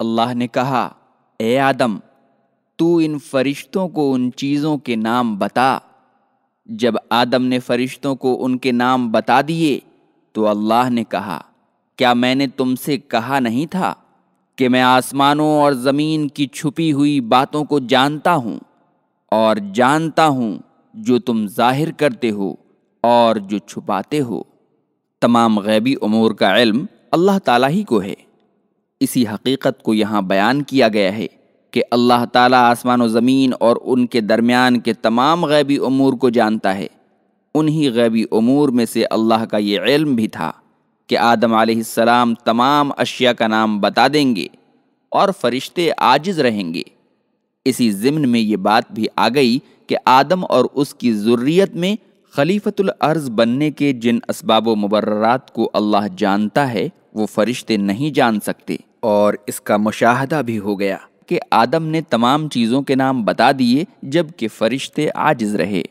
اللہ نے کہا، اے آدم، تو ان فرشتوں کو ان چیزوں کے نام بتا۔ جب آدم نے فرشتوں کو ان کے نام بتا دیے، تو اللہ نے کہا، کیا میں نے تم سے کہا نہیں تھا کہ میں آسمانوں اور زمین کی چھپی ہوئی باتوں کو جانتا ہوں، اور جانتا ہوں جو تم ظاہر کرتے ہو اور جو چھپاتے ہو؟ تمام غیبی امور کا علم اللہ تعالیٰ ہی کو ہے۔ اسی حقیقت کو یہاں بیان کیا گیا ہے کہ اللہ تعالیٰ آسمان و زمین اور ان کے درمیان کے تمام غیبی امور کو جانتا ہے۔ انہی غیبی امور میں سے اللہ کا یہ علم بھی تھا کہ آدم علیہ السلام تمام اشیاء کا نام بتا دیں گے اور فرشتے عاجز رہیں گے۔ اسی ضمن میں یہ بات بھی آ گئی کہ آدم اور اس کی ضروریت میں خلیفۃ العرض بننے کے جن اسباب و مبررات کو اللہ جانتا ہے، وہ فرشتے نہیں جان سکتے۔ اور اس کا مشاہدہ بھی ہو گیا کہ آدم نے تمام چیزوں کے نام بتا دیے جبکہ فرشتے عاجز رہے۔